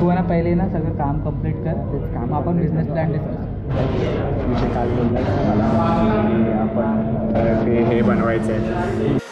ना सगळं काम कंप्लीट कर तेच काम आपण बिझनेस प्लॅन डिस्कस विषय काल बोलला मला आपण ते हे बनवायचं आहे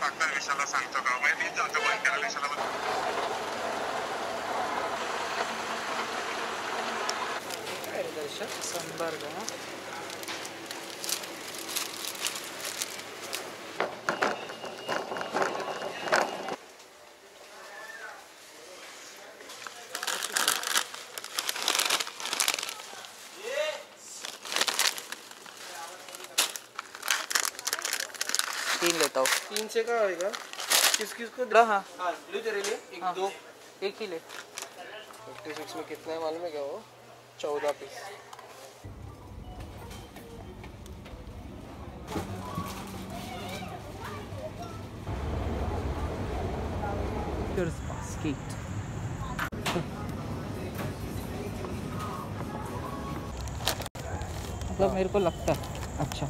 पाठवलं हेल्मेट टाकताना विशाला सांगतो का? म्हणजे मी जातो बंद करायला विशाला संपर्क हूँ तीन से का होएगा किस किस को हाँ हाँ। हाँ ब्लू तेरे लिए। एक हाँ। दो। एक ही ले। फिफ्टी सिक्स में कितना है मालूम है क्या वो? चौदह पीस basket. मतलब मेरे को लगता है। अच्छा।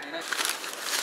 and